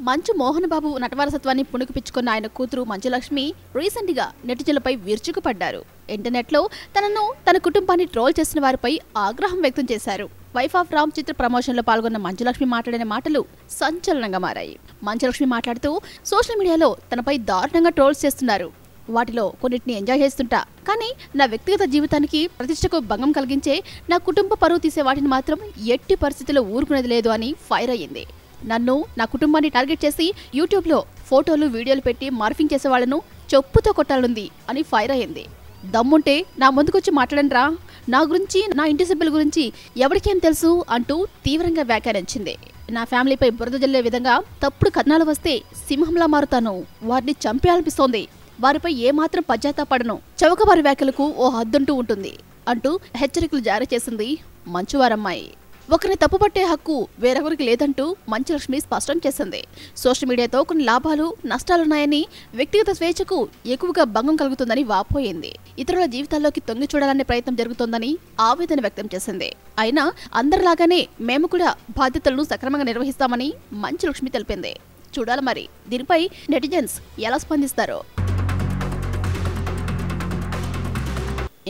మంచు మోహన్ బాబు నటవారసత్వాన్ని పుణుకుపిచ్చుకున్న ఆయన కూతురు మంచులక్ష్మి రీసెంట్గా విరుచుకుపడ్డారు. ఇంటర్నెట్లో తనను తన కుటుంబాన్ని ట్రోల్ చేసిన వారిపై ఆగ్రహం వ్యక్తం చేశారు. వైఫ్ ఆఫ్ రామ్ చిత్ర ప్రమోషన్లో పాల్గొన్న మంచులక్ష్మి మాట్లాడిన మాటలు సంచలనంగా మారాయి. మంచులక్ష్మి మాట్లాడుతూ సోషల్ మీడియాలో తనపై దారుణంగా ట్రోల్స్ చేస్తున్నారు. వాటిలో కొన్నిటిని ఎంజాయ్ చేస్తుంటా. కానీ నా వ్యక్తిగత జీవితానికి ప్రతిష్టకు భంగం కలిగించే నా కుటుంబ పరువు తీసే వాటిని మాత్రం ఎట్టి పరిస్థితుల్లో ఊరుకునేది లేదు అని ఫైర్ అయ్యింది. నన్ను నా కుటుంబాన్ని టార్గెట్ చేసి యూట్యూబ్లో ఫోటోలు వీడియోలు పెట్టి మార్ఫింగ్ చేసే వాళ్ళను చెప్పుతో కొట్టాలంది అని ఫైర్ అయింది దమ్ముంటే నా ముందుకొచ్చి మాట్లాడండిరా. నా గురించి నా ఇంటి సభ్యుల గురించి ఎవరికేం తెలుసు అంటూ తీవ్రంగా వ్యాఖ్యానించింది. నా ఫ్యామిలీపై బురద జల్లే విధంగా తప్పుడు కథనాలు వస్తే సింహంలా మారుతాను. వారిని చంపేయాలనిపిస్తోంది. వారిపై ఏమాత్రం పశ్చాత్తాపడను. చౌకబారి వ్యాఖ్యలకు ఓ హద్దుంటూ ఉంటుంది అంటూ హెచ్చరికలు జారీ చేసింది మంచువారమ్మాయి. ఒకరిని తప్పుపట్టే హక్కు వేరొకరికి లేదంటూ మంచులక్ష్మి స్పష్టం చేసింది. సోషల్ మీడియాతో కొన్ని లాభాలు నష్టాలున్నాయని వ్యక్తిగత స్వేచ్ఛకు ఎక్కువగా భంగం కలుగుతుందని వాపోయింది. ఇతరుల జీవితాల్లోకి తొంగి చూడాలనే ప్రయత్నం జరుగుతోందని ఆవేదన వ్యక్తం చేసింది. అయినా అందరిలాగానే మేము కూడా బాధ్యతలను సక్రమంగా నిర్వహిస్తామని మంచులక్ష్మి తెలిపింది. చూడాలి మరి దీనిపై నెటిజన్స్ ఎలా స్పందిస్తారో?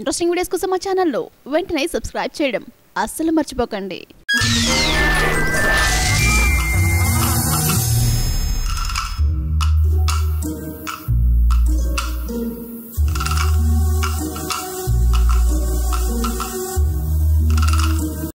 ఇంట్రెస్టింగ్ వీడియోస్ కోసం మా ఛానల్లో వెంటనే సబ్స్క్రైబ్ చేయడం అస్సలు మర్చిపోకండి.